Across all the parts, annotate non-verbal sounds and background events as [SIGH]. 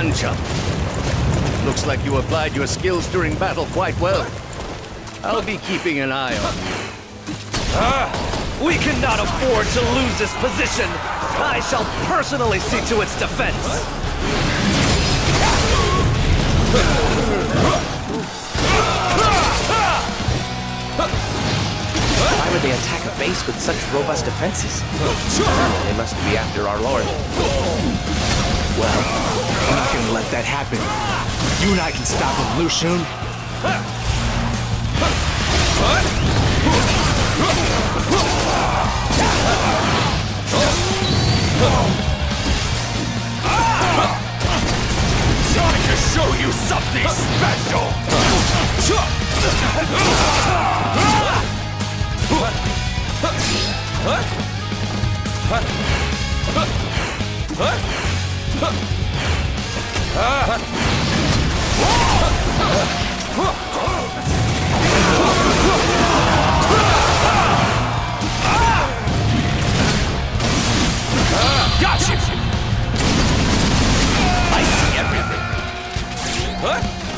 Sancha. Looks like you applied your skills during battle quite well. I'll be keeping an eye on you. Ah, we cannot afford to lose this position. I shall personally see to its defense. Why would they attack a base with such robust defenses? They must be after our lord. Well, I'm not gonna let that happen. You and I can stop him, Lu Xun. Trying to show you something special! Got you! I see everything. Got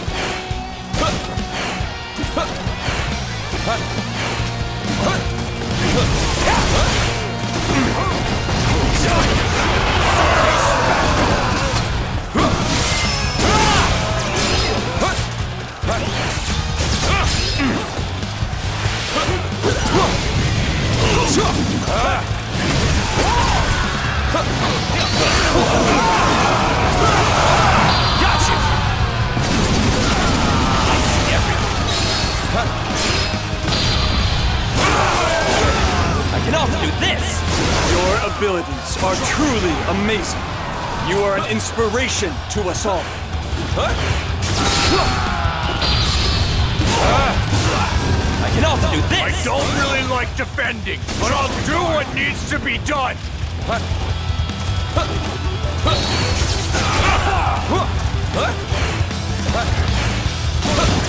Your abilities are truly amazing. You are an inspiration to us all. I can also do this! I don't really like defending, but I'll do what needs to be done. Time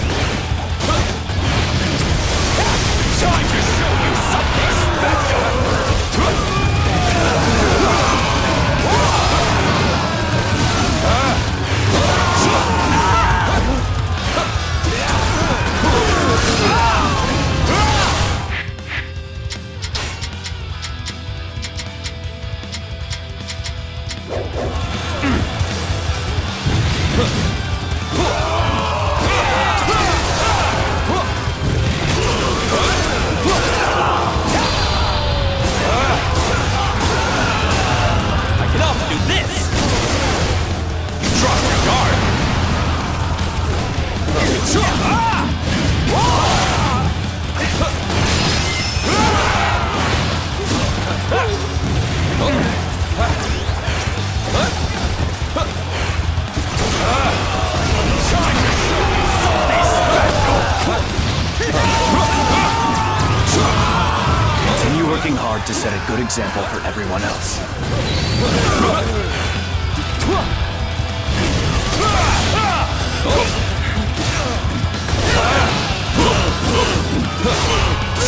example for everyone else.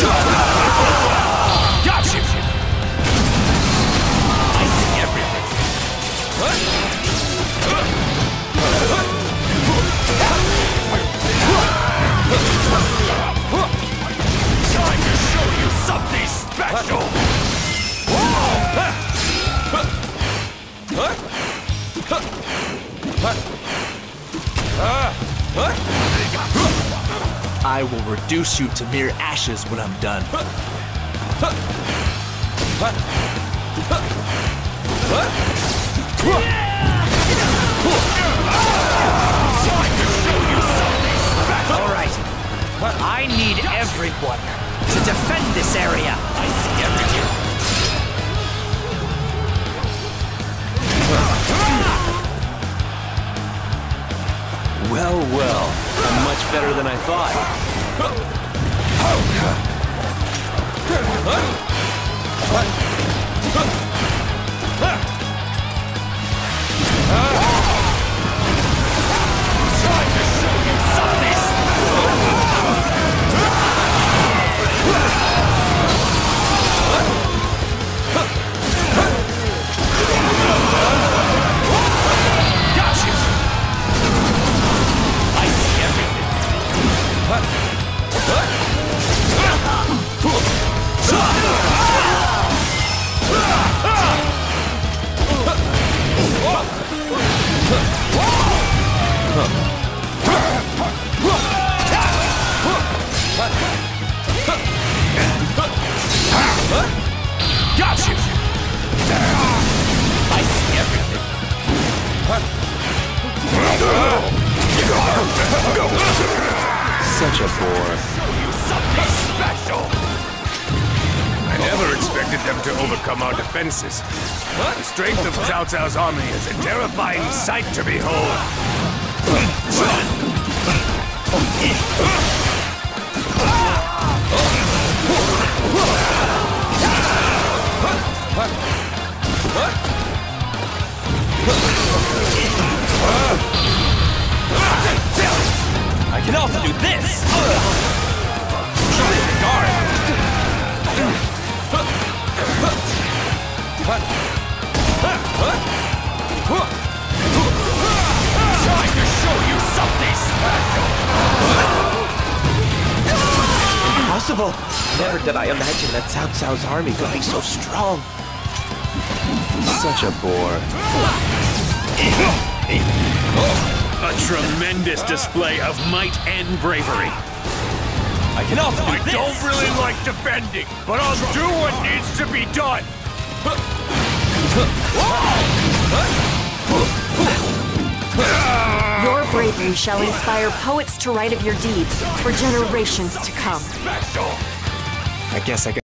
Got I will reduce you to mere ashes when I'm done. All right. I need everyone to defend this area. I see everything. Well, well. I'm much better than I thought. Such a bore. I never expected them to overcome our defenses. The strength of Cao Cao's army is a terrifying sight to behold. I can also do this! Guard! Trying to show you something special! Impossible! Never did I imagine that Cao Cao's army could be so strong. Such a bore. [LAUGHS] A tremendous display of might and bravery. I can also do I this! don't really like defending, but I'll do what needs to be done. Your bravery shall inspire poets to write of your deeds for generations to come. I guess I got.